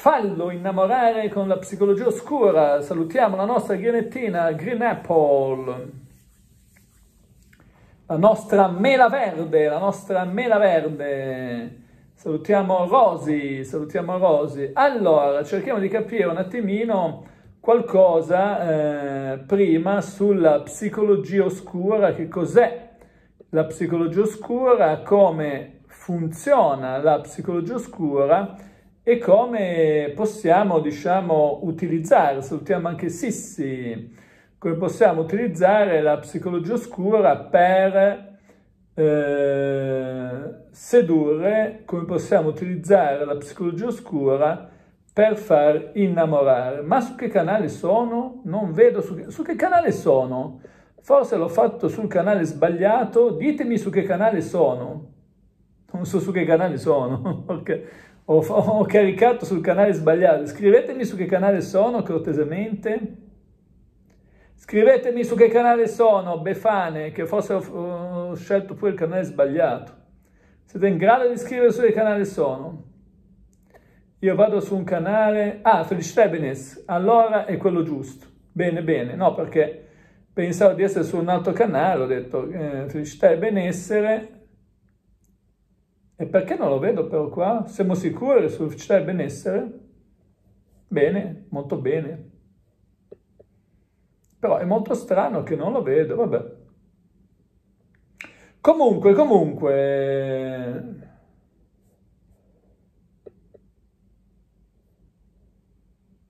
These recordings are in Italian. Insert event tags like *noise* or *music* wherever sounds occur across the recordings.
fallo innamorare con la psicologia oscura. Salutiamo la nostra ghianettina Green Apple, la nostra mela verde, la nostra mela verde. Salutiamo Rosy, salutiamo Rosy. Allora, cerchiamo di capire un attimino qualcosa eh, prima sulla psicologia oscura, che cos'è la psicologia oscura, come funziona la psicologia oscura e come possiamo, diciamo, utilizzare, salutiamo anche Sissi, come possiamo utilizzare la psicologia oscura per eh, sedurre, come possiamo utilizzare la psicologia oscura per far innamorare. Ma su che canale sono? Non vedo su che, su che canale sono. Forse l'ho fatto sul canale sbagliato, ditemi su che canale sono. Non so su che canale sono, *laughs* perché ho, ho caricato sul canale sbagliato. Scrivetemi su che canale sono, cortesemente. Scrivetemi su che canale sono, Befane, che forse ho, ho scelto pure il canale sbagliato. Siete in grado di scrivere su che canale sono? Io vado su un canale... Ah, Felicità Benes, allora è quello giusto. Bene, bene. No, perché pensavo di essere su un altro canale, ho detto eh, felicità e benessere. E perché non lo vedo però qua? Siamo sicuri su felicità e benessere? Bene, molto bene. Però è molto strano che non lo vedo, vabbè. Comunque, comunque...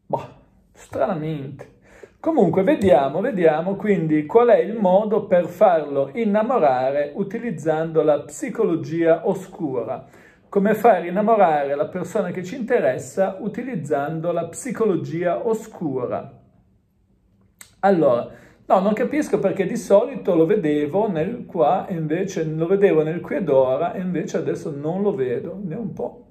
Boh, stranamente. Comunque vediamo, vediamo quindi qual è il modo per farlo innamorare utilizzando la psicologia oscura. Come far innamorare la persona che ci interessa utilizzando la psicologia oscura. Allora, no, non capisco perché di solito lo vedevo nel qua, invece lo vedevo nel qui ed ora, e invece adesso non lo vedo, ne un po'.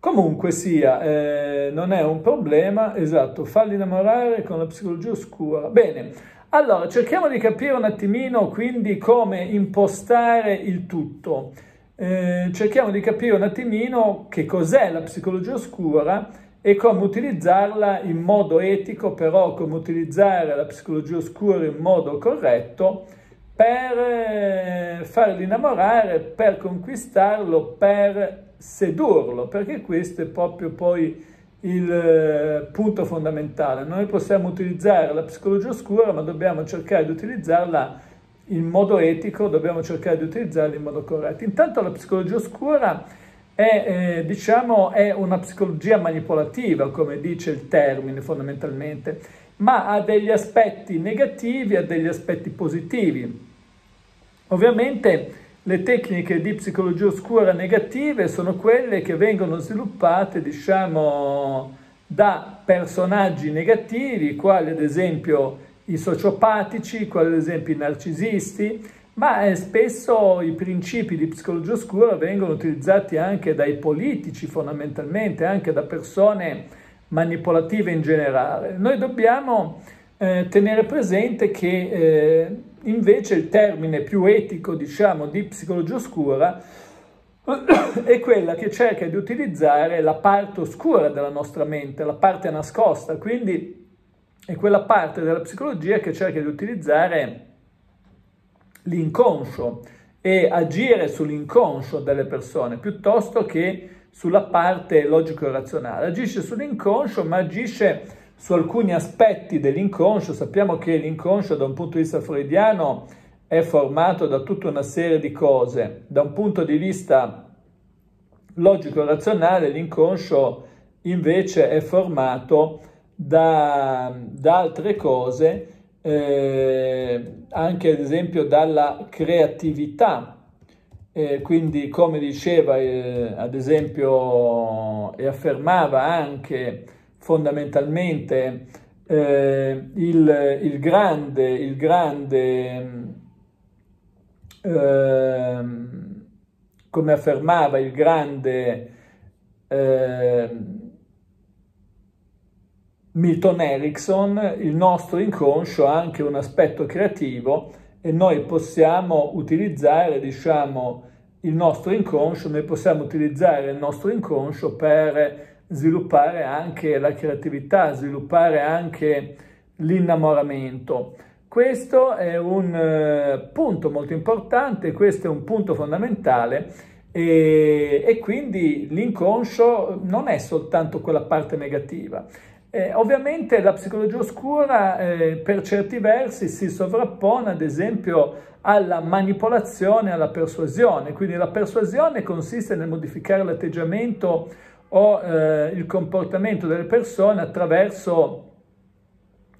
Comunque sia, eh, non è un problema, esatto, farli innamorare con la psicologia oscura. Bene, allora cerchiamo di capire un attimino quindi come impostare il tutto. Eh, cerchiamo di capire un attimino che cos'è la psicologia oscura e come utilizzarla in modo etico, però come utilizzare la psicologia oscura in modo corretto per eh, farli innamorare, per conquistarlo, per sedurlo, perché questo è proprio poi il eh, punto fondamentale. Noi possiamo utilizzare la psicologia oscura, ma dobbiamo cercare di utilizzarla in modo etico, dobbiamo cercare di utilizzarla in modo corretto. Intanto la psicologia oscura è, eh, diciamo, è una psicologia manipolativa, come dice il termine fondamentalmente, ma ha degli aspetti negativi, ha degli aspetti positivi. Ovviamente le tecniche di psicologia oscura negative sono quelle che vengono sviluppate, diciamo, da personaggi negativi, quali ad esempio i sociopatici, quali ad esempio i narcisisti, ma eh, spesso i principi di psicologia oscura vengono utilizzati anche dai politici fondamentalmente, anche da persone manipolative in generale. Noi dobbiamo eh, tenere presente che eh, invece il termine più etico, diciamo, di psicologia oscura *coughs* è quella che cerca di utilizzare la parte oscura della nostra mente, la parte nascosta, quindi è quella parte della psicologia che cerca di utilizzare l'inconscio e agire sull'inconscio delle persone piuttosto che sulla parte logico-razionale. Agisce sull'inconscio, ma agisce su alcuni aspetti dell'inconscio. Sappiamo che l'inconscio da un punto di vista freudiano è formato da tutta una serie di cose. Da un punto di vista logico-razionale l'inconscio invece è formato da, da altre cose, eh, anche ad esempio dalla creatività. Eh, quindi come diceva eh, ad esempio e affermava anche fondamentalmente eh, il, il, grande, il grande eh, come affermava il grande eh, Milton Erickson, il nostro inconscio ha anche un aspetto creativo e noi possiamo utilizzare, diciamo, il nostro inconscio, noi possiamo utilizzare il nostro inconscio per sviluppare anche la creatività, sviluppare anche l'innamoramento. Questo è un eh, punto molto importante, questo è un punto fondamentale e, e quindi l'inconscio non è soltanto quella parte negativa. Eh, ovviamente la psicologia oscura eh, per certi versi si sovrappone ad esempio alla manipolazione, alla persuasione, quindi la persuasione consiste nel modificare l'atteggiamento o eh, il comportamento delle persone attraverso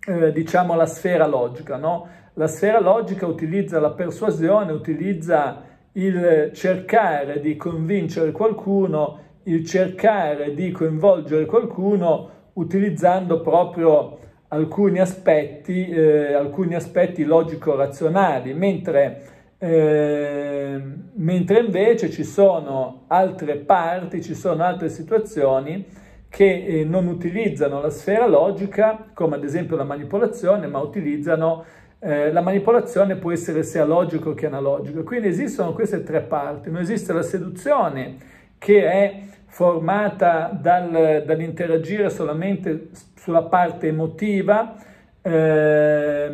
eh, diciamo la sfera logica, no? La sfera logica utilizza la persuasione, utilizza il cercare di convincere qualcuno, il cercare di coinvolgere qualcuno utilizzando proprio alcuni aspetti, eh, alcuni aspetti logico-razionali, mentre, eh, mentre invece ci sono altre parti, ci sono altre situazioni che eh, non utilizzano la sfera logica, come ad esempio la manipolazione, ma utilizzano eh, la manipolazione può essere sia logico che analogico. Quindi esistono queste tre parti. Non esiste la seduzione che è formata dal, dall'interagire solamente sulla parte emotiva, eh,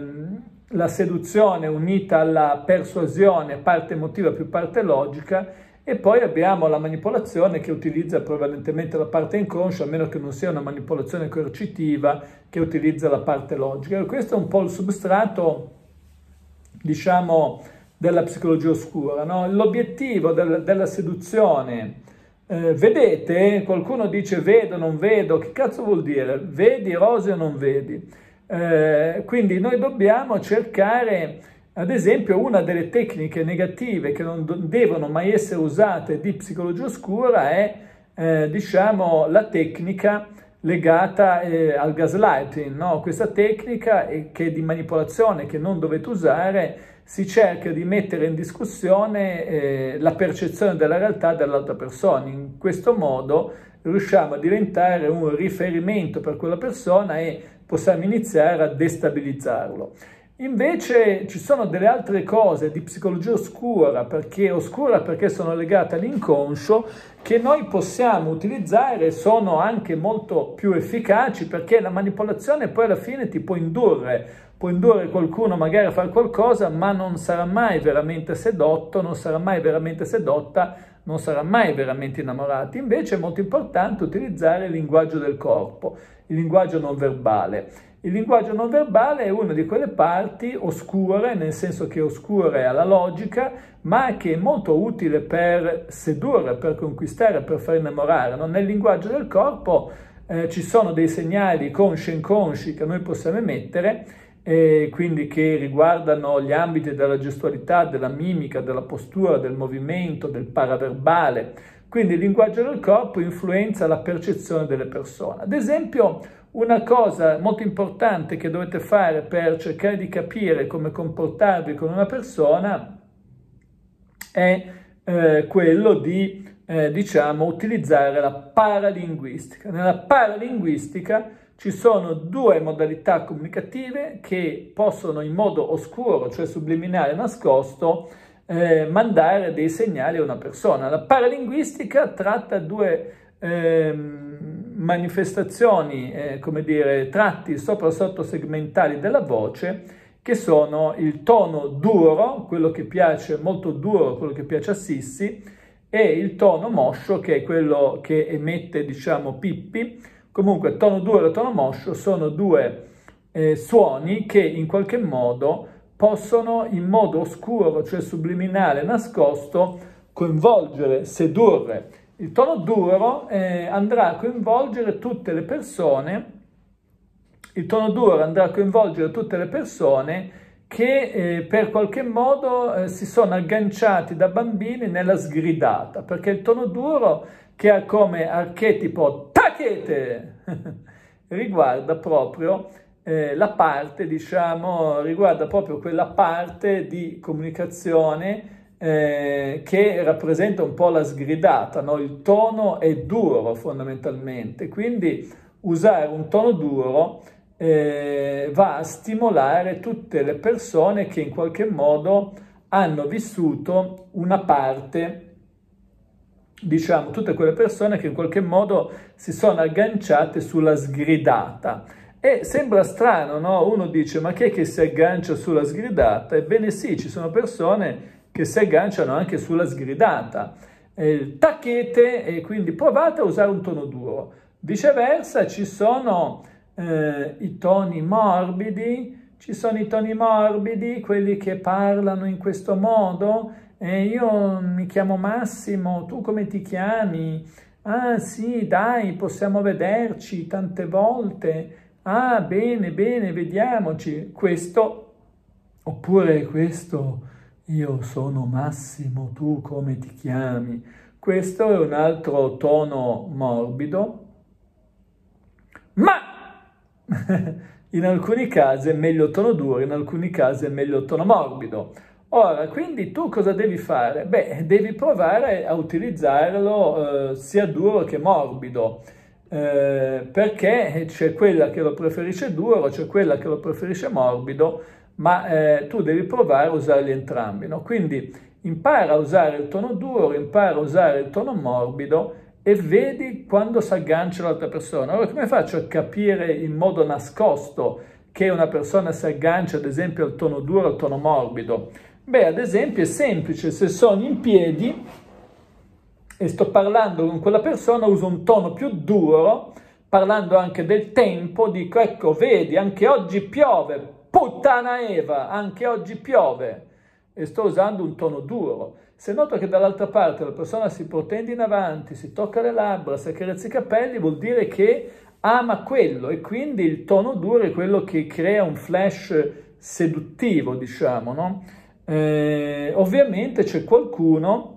la seduzione unita alla persuasione, parte emotiva più parte logica, e poi abbiamo la manipolazione che utilizza prevalentemente la parte inconscia, a meno che non sia una manipolazione coercitiva che utilizza la parte logica. Questo è un po' il substrato, diciamo, della psicologia oscura. No? L'obiettivo del, della seduzione, eh, vedete, qualcuno dice vedo, non vedo, che cazzo vuol dire? Vedi rose o non vedi? Eh, quindi noi dobbiamo cercare ad esempio, una delle tecniche negative che non devono mai essere usate di psicologia oscura è, eh, diciamo, la tecnica legata eh, al gaslighting, no? questa tecnica è che di manipolazione che non dovete usare si cerca di mettere in discussione eh, la percezione della realtà dell'altra persona. In questo modo riusciamo a diventare un riferimento per quella persona e possiamo iniziare a destabilizzarlo. Invece ci sono delle altre cose di psicologia oscura, perché oscura perché sono legate all'inconscio, che noi possiamo utilizzare, sono anche molto più efficaci perché la manipolazione poi alla fine ti può indurre, può indurre qualcuno magari a fare qualcosa, ma non sarà mai veramente sedotto, non sarà mai veramente sedotta, non sarà mai veramente innamorato. Invece è molto importante utilizzare il linguaggio del corpo, il linguaggio non verbale. Il linguaggio non verbale è una di quelle parti oscure, nel senso che oscura è alla logica, ma che è molto utile per sedurre, per conquistare, per far innamorare. No? Nel linguaggio del corpo eh, ci sono dei segnali consci e inconsci che noi possiamo emettere, eh, quindi che riguardano gli ambiti della gestualità, della mimica, della postura, del movimento, del paraverbale. Quindi il linguaggio del corpo influenza la percezione delle persone. Ad esempio, una cosa molto importante che dovete fare per cercare di capire come comportarvi con una persona è eh, quello di, eh, diciamo, utilizzare la paralinguistica. Nella paralinguistica ci sono due modalità comunicative che possono in modo oscuro, cioè subliminale nascosto, eh, mandare dei segnali a una persona. La paralinguistica tratta due eh, manifestazioni, eh, come dire, tratti sopra sotto segmentali della voce che sono il tono duro, quello che piace molto duro, quello che piace a Sissi, e il tono moscio, che è quello che emette, diciamo, Pippi. Comunque, tono duro e tono moscio sono due eh, suoni che in qualche modo possono, in modo oscuro, cioè subliminale, nascosto, coinvolgere, sedurre. Il tono duro eh, andrà a coinvolgere tutte le persone, il tono duro andrà a coinvolgere tutte le persone che eh, per qualche modo eh, si sono agganciati da bambini nella sgridata, perché il tono duro che ha come archetipo tachete *laughs* riguarda proprio eh, la parte, diciamo, riguarda proprio quella parte di comunicazione eh, che rappresenta un po' la sgridata, no? il tono è duro fondamentalmente, quindi usare un tono duro eh, va a stimolare tutte le persone che in qualche modo hanno vissuto una parte diciamo, tutte quelle persone che in qualche modo si sono agganciate sulla sgridata. E sembra strano, no? Uno dice, ma chi è che si aggancia sulla sgridata? Ebbene sì, ci sono persone che si agganciano anche sulla sgridata. Eh, tacchete e quindi provate a usare un tono duro. Viceversa ci sono eh, i toni morbidi, ci sono i toni morbidi, quelli che parlano in questo modo, eh, io mi chiamo Massimo, tu come ti chiami? Ah sì, dai, possiamo vederci tante volte. Ah, bene, bene, vediamoci. Questo, oppure questo, io sono Massimo, tu come ti chiami? Questo è un altro tono morbido, ma *laughs* in alcuni casi è meglio tono duro, in alcuni casi è meglio tono morbido. Ora, quindi tu cosa devi fare? Beh, devi provare a utilizzarlo eh, sia duro che morbido, eh, perché c'è quella che lo preferisce duro, c'è quella che lo preferisce morbido, ma eh, tu devi provare a usarli entrambi. No? Quindi impara a usare il tono duro, impara a usare il tono morbido e vedi quando si aggancia l'altra persona. Allora, come faccio a capire in modo nascosto che una persona si aggancia, ad esempio, al tono duro al tono morbido? Beh, ad esempio è semplice, se sono in piedi e sto parlando con quella persona, uso un tono più duro, parlando anche del tempo, dico ecco, vedi, anche oggi piove, puttana Eva, anche oggi piove, e sto usando un tono duro. Se noto che dall'altra parte la persona si protende in avanti, si tocca le labbra, si accarezza i capelli, vuol dire che ama quello e quindi il tono duro è quello che crea un flash seduttivo, diciamo, no? Eh, ovviamente c'è qualcuno,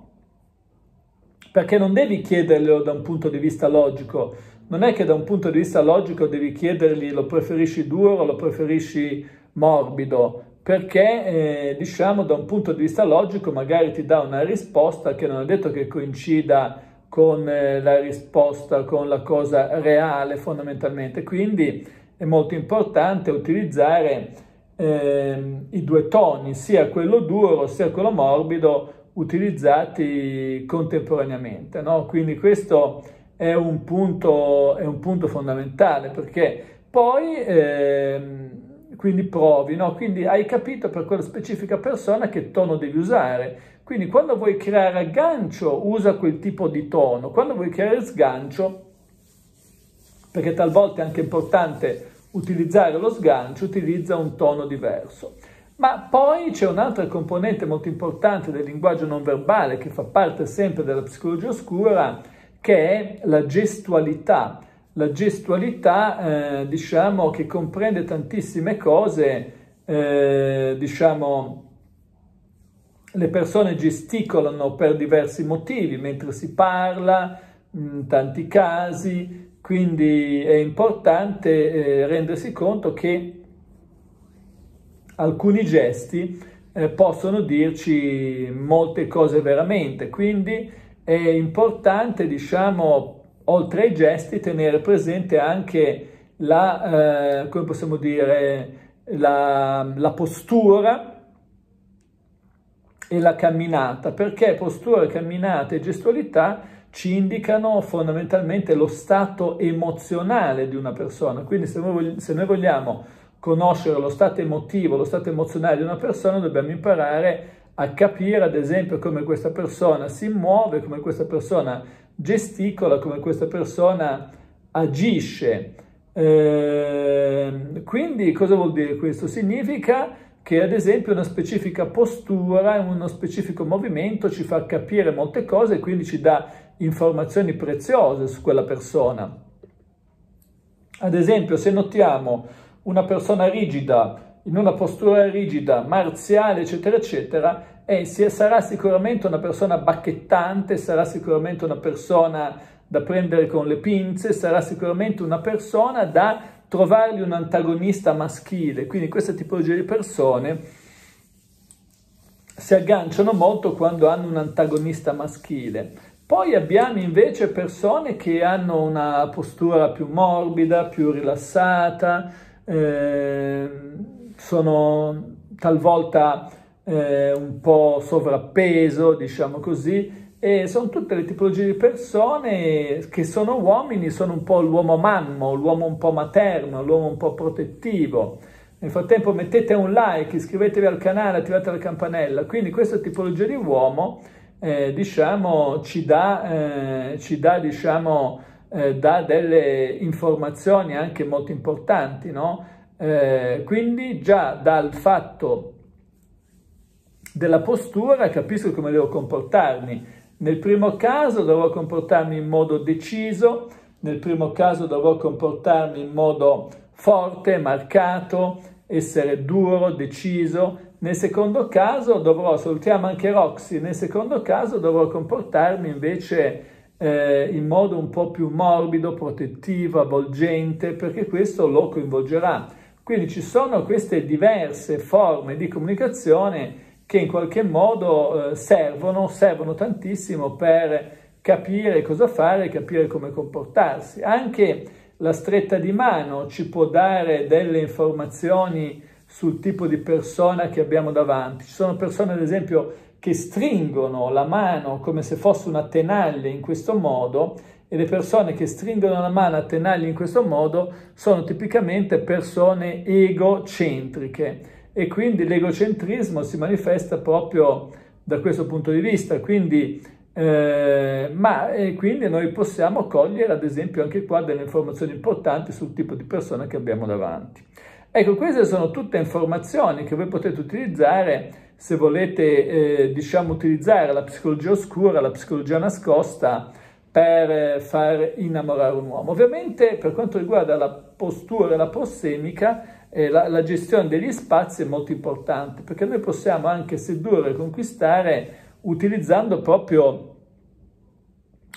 perché non devi chiederglielo da un punto di vista logico, non è che da un punto di vista logico devi chiedergli lo preferisci duro o lo preferisci morbido, perché eh, diciamo da un punto di vista logico magari ti dà una risposta che non è detto che coincida con eh, la risposta, con la cosa reale fondamentalmente, quindi è molto importante utilizzare eh, i due toni, sia quello duro sia quello morbido, utilizzati contemporaneamente. No? Quindi questo è un punto, è un punto fondamentale perché poi eh, quindi provi, no? quindi hai capito per quella specifica persona che tono devi usare. Quindi quando vuoi creare aggancio usa quel tipo di tono, quando vuoi creare sgancio, perché talvolta è anche importante utilizzare lo sgancio utilizza un tono diverso. Ma poi c'è un'altra componente molto importante del linguaggio non verbale che fa parte sempre della psicologia oscura, che è la gestualità. La gestualità, eh, diciamo, che comprende tantissime cose, eh, diciamo, le persone gesticolano per diversi motivi, mentre si parla, in tanti casi, quindi è importante eh, rendersi conto che alcuni gesti eh, possono dirci molte cose veramente, quindi è importante, diciamo, oltre ai gesti, tenere presente anche la, eh, come possiamo dire, la, la postura e la camminata, perché postura, camminata e gestualità ci indicano fondamentalmente lo stato emozionale di una persona. Quindi se noi, se noi vogliamo conoscere lo stato emotivo, lo stato emozionale di una persona, dobbiamo imparare a capire, ad esempio, come questa persona si muove, come questa persona gesticola, come questa persona agisce. Eh, quindi cosa vuol dire questo? Significa che ad esempio una specifica postura, uno specifico movimento ci fa capire molte cose e quindi ci dà informazioni preziose su quella persona. Ad esempio, se notiamo una persona rigida, in una postura rigida, marziale, eccetera, eccetera, eh, sarà sicuramente una persona bacchettante, sarà sicuramente una persona da prendere con le pinze, sarà sicuramente una persona da trovargli un antagonista maschile. Quindi questa tipologia di persone si agganciano molto quando hanno un antagonista maschile. Poi abbiamo invece persone che hanno una postura più morbida, più rilassata, eh, sono talvolta eh, un po' sovrappeso, diciamo così, e sono tutte le tipologie di persone che sono uomini, sono un po' l'uomo mammo, l'uomo un po' materno, l'uomo un po' protettivo. Nel frattempo mettete un like, iscrivetevi al canale, attivate la campanella. Quindi questa tipologia di uomo, eh, diciamo, ci dà, eh, ci dà, diciamo, eh, dà delle informazioni anche molto importanti, no? Eh, quindi già dal fatto della postura capisco come devo comportarmi nel primo caso dovrò comportarmi in modo deciso, nel primo caso dovrò comportarmi in modo forte, marcato, essere duro, deciso. Nel secondo caso dovrò, salutiamo anche Roxy, nel secondo caso dovrò comportarmi invece eh, in modo un po' più morbido, protettivo, avvolgente, perché questo lo coinvolgerà. Quindi ci sono queste diverse forme di comunicazione che in qualche modo eh, servono, servono tantissimo per capire cosa fare, capire come comportarsi. Anche la stretta di mano ci può dare delle informazioni sul tipo di persona che abbiamo davanti. Ci sono persone, ad esempio, che stringono la mano come se fosse una tenaglia in questo modo e le persone che stringono la mano a tenaglia in questo modo sono tipicamente persone egocentriche e quindi l'egocentrismo si manifesta proprio da questo punto di vista, quindi, eh, ma e quindi noi possiamo cogliere ad esempio anche qua delle informazioni importanti sul tipo di persona che abbiamo davanti. Ecco, queste sono tutte informazioni che voi potete utilizzare se volete, eh, diciamo, utilizzare la psicologia oscura, la psicologia nascosta per far innamorare un uomo. Ovviamente per quanto riguarda la postura e la prossemica, eh, la, la, gestione degli spazi è molto importante perché noi possiamo anche sedurre e conquistare utilizzando proprio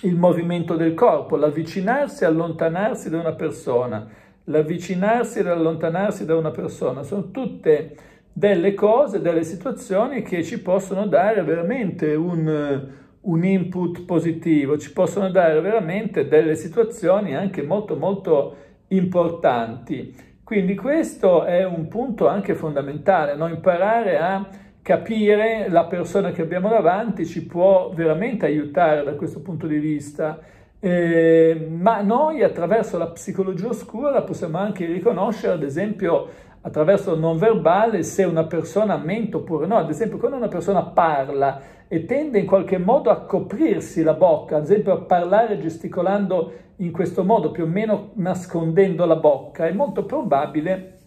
il movimento del corpo, l'avvicinarsi e allontanarsi da una persona, l'avvicinarsi ed allontanarsi da una persona, sono tutte delle cose, delle situazioni che ci possono dare veramente un, un input positivo, ci possono dare veramente delle situazioni anche molto molto importanti. Quindi questo è un punto anche fondamentale, no? imparare a capire la persona che abbiamo davanti ci può veramente aiutare da questo punto di vista. Eh, ma noi attraverso la psicologia oscura possiamo anche riconoscere, ad esempio, attraverso il non verbale, se una persona mente oppure no. Ad esempio, quando una persona parla e tende in qualche modo a coprirsi la bocca, ad esempio a parlare gesticolando in questo modo, più o meno nascondendo la bocca, è molto probabile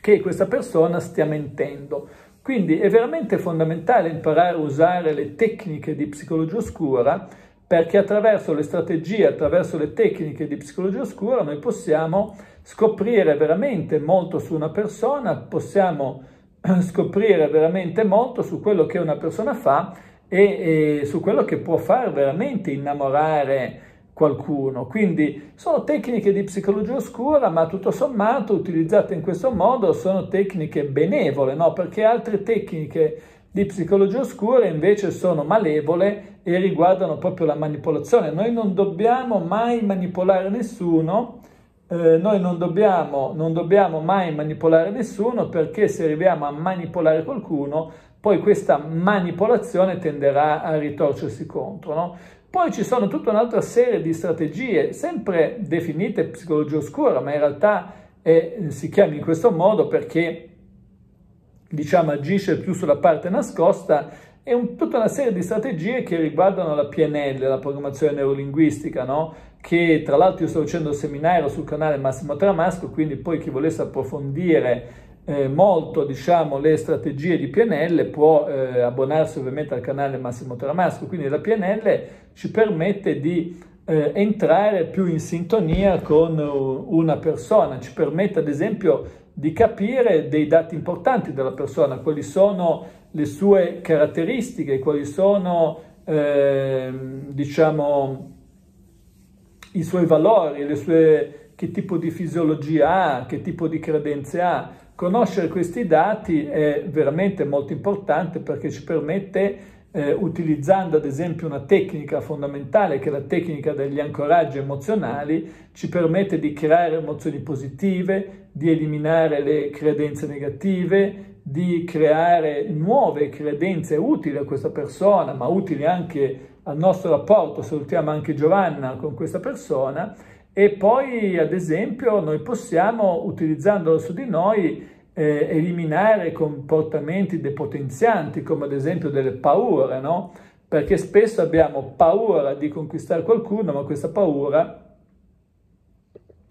che questa persona stia mentendo. Quindi è veramente fondamentale imparare a usare le tecniche di psicologia oscura perché attraverso le strategie, attraverso le tecniche di psicologia oscura noi possiamo scoprire veramente molto su una persona, possiamo *clears throat* scoprire veramente molto su quello che una persona fa e, e su quello che può far veramente innamorare qualcuno. Quindi sono tecniche di psicologia oscura, ma tutto sommato utilizzate in questo modo sono tecniche benevole, no? perché altre tecniche di psicologia oscura invece sono malevole e riguardano proprio la manipolazione. Noi non dobbiamo mai manipolare nessuno, eh, noi non dobbiamo, non dobbiamo mai manipolare nessuno perché se arriviamo a manipolare qualcuno, poi questa manipolazione tenderà a ritorcersi contro. No? Poi ci sono tutta un'altra serie di strategie, sempre definite psicologia oscura, ma in realtà è, si chiama in questo modo perché diciamo, agisce più sulla parte nascosta, è un, tutta una serie di strategie che riguardano la PNL, la programmazione neurolinguistica, no? che tra l'altro io sto facendo un seminario sul canale Massimo Tramasco, quindi poi chi volesse approfondire eh, molto diciamo, le strategie di PNL può eh, abbonarsi ovviamente al canale Massimo Tramasco, quindi la PNL ci permette di eh, entrare più in sintonia con una persona, ci permette ad esempio di capire dei dati importanti della persona, quali sono le sue caratteristiche, quali sono ehm, diciamo i suoi valori, sue, che tipo di fisiologia ha, che tipo di credenze ha, Conoscere questi dati è veramente molto importante perché ci permette, eh, utilizzando ad esempio una tecnica fondamentale che è la tecnica degli ancoraggi emozionali, ci permette di creare emozioni positive, di eliminare le credenze negative, di creare nuove credenze utili a questa persona, ma utili anche al nostro rapporto, salutiamo anche Giovanna con questa persona, e poi ad esempio noi possiamo, utilizzandolo su di noi, eh, eliminare comportamenti depotenzianti, come ad esempio delle paure, no? Perché spesso abbiamo paura di conquistare qualcuno, ma questa paura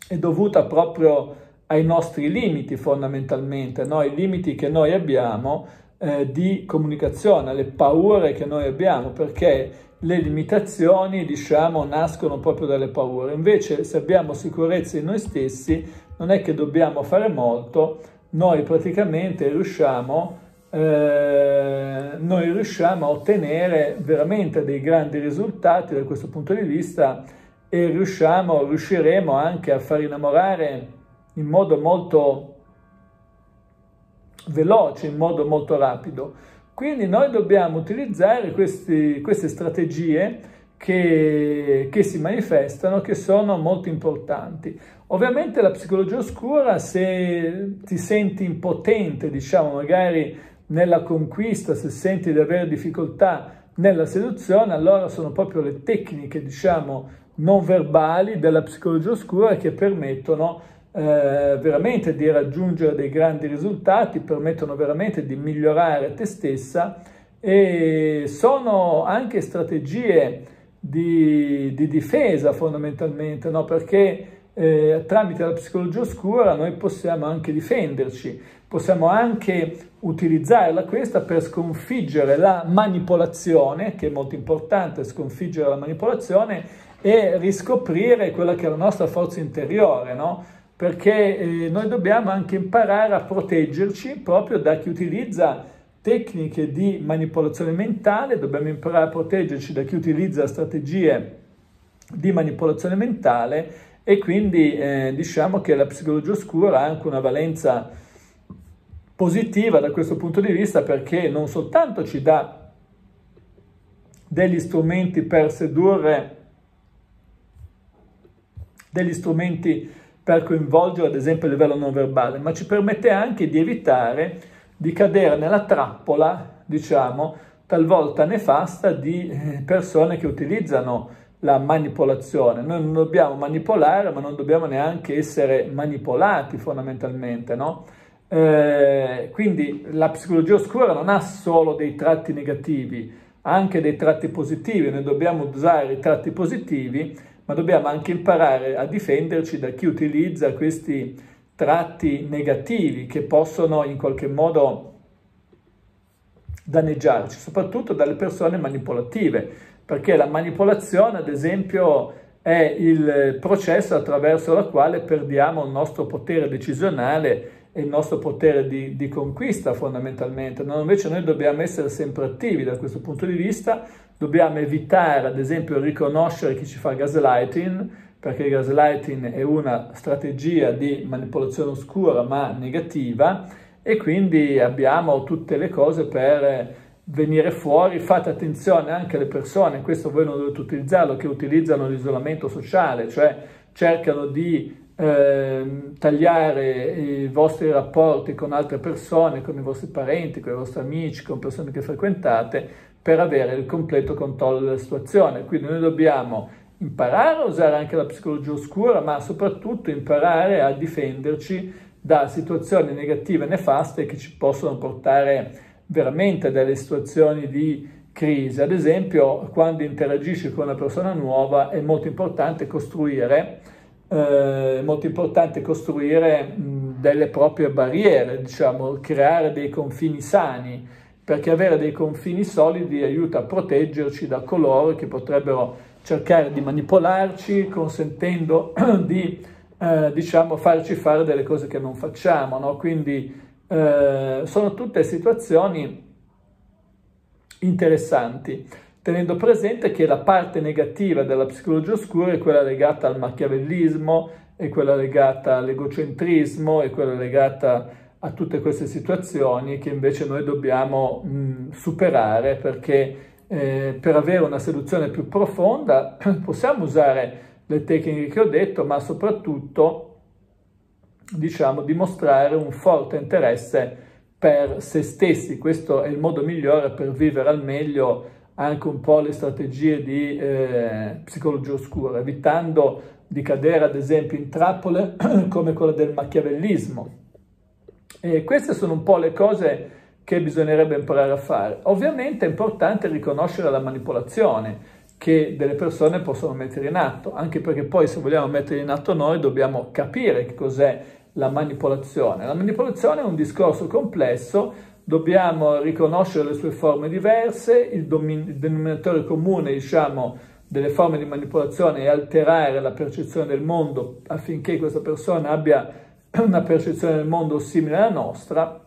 è dovuta proprio ai nostri limiti fondamentalmente, no? i limiti che noi abbiamo eh, di comunicazione, alle paure che noi abbiamo, perché le limitazioni, diciamo, nascono proprio dalle paure. Invece, se abbiamo sicurezza in noi stessi, non è che dobbiamo fare molto, noi praticamente riusciamo, eh, noi riusciamo a ottenere veramente dei grandi risultati da questo punto di vista e riusciamo, riusciremo anche a far innamorare in modo molto veloce, in modo molto rapido. Quindi noi dobbiamo utilizzare questi, queste strategie che, che, si manifestano, che sono molto importanti. Ovviamente la psicologia oscura, se ti senti impotente, diciamo, magari nella conquista, se senti di avere difficoltà nella seduzione, allora sono proprio le tecniche, diciamo, non verbali della psicologia oscura che permettono eh, veramente di raggiungere dei grandi risultati, permettono veramente di migliorare te stessa e sono anche strategie di, di difesa fondamentalmente, no? perché eh, tramite la psicologia oscura noi possiamo anche difenderci, possiamo anche utilizzarla questa per sconfiggere la manipolazione, che è molto importante sconfiggere la manipolazione e riscoprire quella che è la nostra forza interiore, no? perché eh, noi dobbiamo anche imparare a proteggerci proprio da chi utilizza tecniche di manipolazione mentale, dobbiamo imparare a proteggerci da chi utilizza strategie di manipolazione mentale e quindi eh, diciamo che la psicologia oscura ha anche una valenza positiva da questo punto di vista perché non soltanto ci dà degli strumenti per sedurre, degli strumenti per coinvolgere ad esempio a livello non verbale, ma ci permette anche di evitare di cadere nella trappola, diciamo, talvolta nefasta di eh, persone che utilizzano la manipolazione. Noi non dobbiamo manipolare, ma non dobbiamo neanche essere manipolati fondamentalmente, no? Eh, quindi la psicologia oscura non ha solo dei tratti negativi, ha anche dei tratti positivi, noi dobbiamo usare i tratti positivi ma dobbiamo anche imparare a difenderci da chi utilizza questi tratti negativi che possono in qualche modo danneggiarci, soprattutto dalle persone manipolative, perché la manipolazione, ad esempio, è il processo attraverso il quale perdiamo il nostro potere decisionale e il nostro potere di, di conquista fondamentalmente. No, invece noi dobbiamo essere sempre attivi da questo punto di vista, Dobbiamo evitare, ad esempio, riconoscere chi ci fa gaslighting, perché il gaslighting è una strategia di manipolazione oscura ma negativa e quindi abbiamo tutte le cose per venire fuori. Fate attenzione anche alle persone, questo voi non dovete utilizzarlo, che utilizzano l'isolamento sociale, cioè cercano di eh, tagliare i vostri rapporti con altre persone, con i vostri parenti, con i vostri amici, con persone che frequentate, per avere il completo controllo della situazione. Quindi noi dobbiamo imparare a usare anche la psicologia oscura, ma soprattutto imparare a difenderci da situazioni negative e nefaste che ci possono portare veramente a delle situazioni di crisi. Ad esempio, quando interagisci con una persona nuova è molto importante costruire, eh, molto importante costruire mh, delle proprie barriere, diciamo, creare dei confini sani perché avere dei confini solidi aiuta a proteggerci da coloro che potrebbero cercare di manipolarci, consentendo *clears throat* di eh, diciamo, farci fare delle cose che non facciamo. No? Quindi eh, sono tutte situazioni interessanti, tenendo presente che la parte negativa della psicologia oscura è quella legata al machiavellismo, è quella legata all'egocentrismo, è quella legata a tutte queste situazioni che invece noi dobbiamo mh, superare perché eh, per avere una seduzione più profonda *clears throat* possiamo usare le tecniche che ho detto, ma soprattutto diciamo dimostrare un forte interesse per se stessi. Questo è il modo migliore per vivere al meglio anche un po' le strategie di eh, psicologia oscura, evitando di cadere ad esempio in trappole *clears throat* come quella del machiavellismo. E queste sono un po' le cose che bisognerebbe imparare a fare. Ovviamente è importante riconoscere la manipolazione che delle persone possono mettere in atto, anche perché poi se vogliamo mettere in atto noi dobbiamo capire che cos'è la manipolazione. La manipolazione è un discorso complesso, dobbiamo riconoscere le sue forme diverse, il, il denominatore comune, diciamo, delle forme di manipolazione è alterare la percezione del mondo affinché questa persona abbia una percezione del mondo simile alla nostra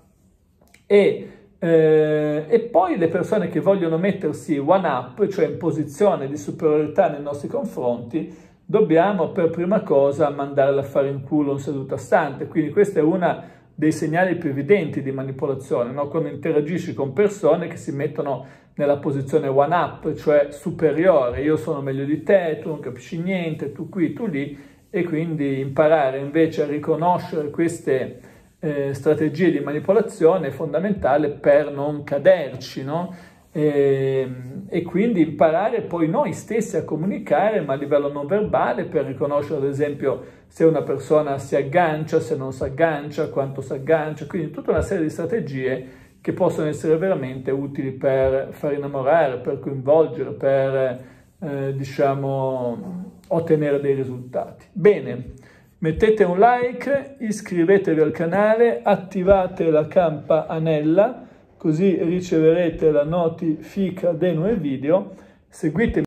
e eh, e poi le persone che vogliono mettersi one up, cioè in posizione di superiorità nei nostri confronti, dobbiamo per prima cosa mandarle a fare in culo in seduta stante. Quindi questo è uno dei segnali più evidenti di manipolazione, no? quando interagisci con persone che si mettono nella posizione one up, cioè superiore, io sono meglio di te, tu non capisci niente, tu qui, tu lì, e quindi imparare invece a riconoscere queste eh, strategie di manipolazione è fondamentale per non caderci, no? E, e, quindi imparare poi noi stessi a comunicare, ma a livello non verbale, per riconoscere ad esempio se una persona si aggancia, se non si aggancia, quanto si aggancia, quindi tutta una serie di strategie che possono essere veramente utili per far innamorare, per coinvolgere, per eh, diciamo ottenere dei risultati. Bene. Mettete un like, iscrivetevi al canale, attivate la campanella così riceverete la notifica dei nuovi video. Seguitemi